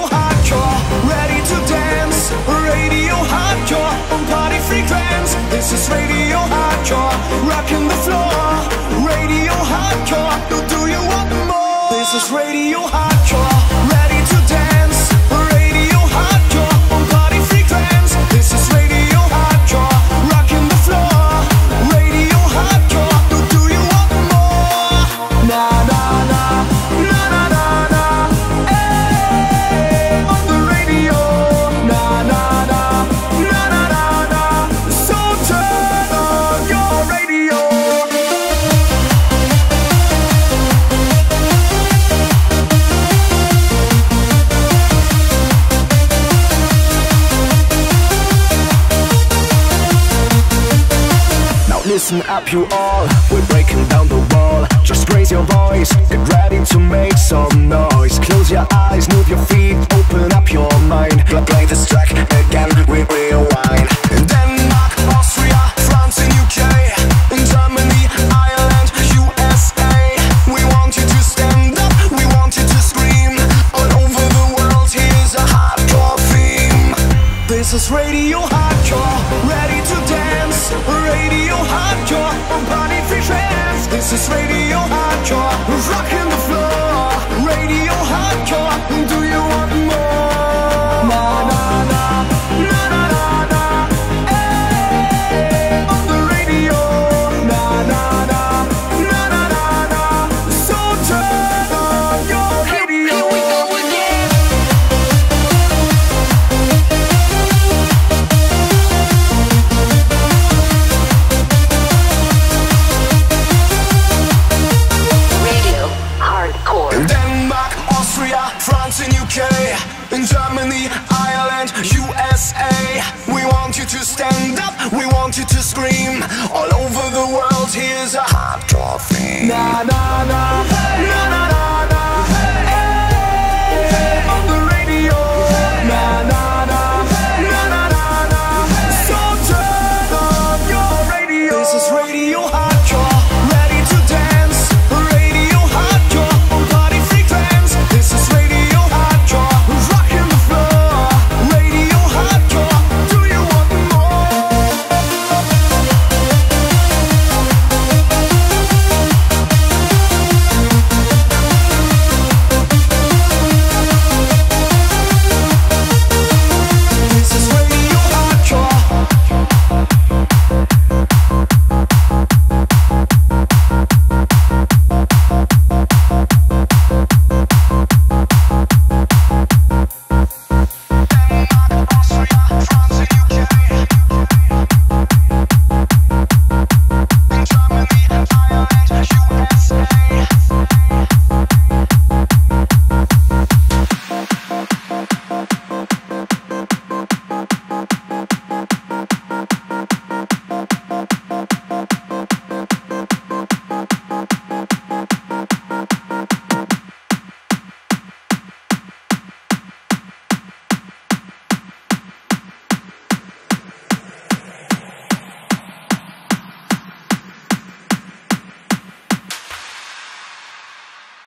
Radio hardcore, ready to dance. Radio hardcore on party frequency. This is radio hardcore, rocking the floor. Listen up you all. We're breaking down the wall. Just raise your voice. Get ready to make some noise. Close your eyes, move your feet Open up your mind. Play, play this track again, we rewind. Denmark, Austria, France and UK Germany, Ireland, USA We want you to stand up. We want you to scream. All over the world Here's a hardcore theme. This is Radio Hardcore. Ready Radio Hardcore. Body free trance This is Radio Hardcore In Germany, Ireland, USA We want you to stand up, we want you to scream. All over the world, here's a hardcore na na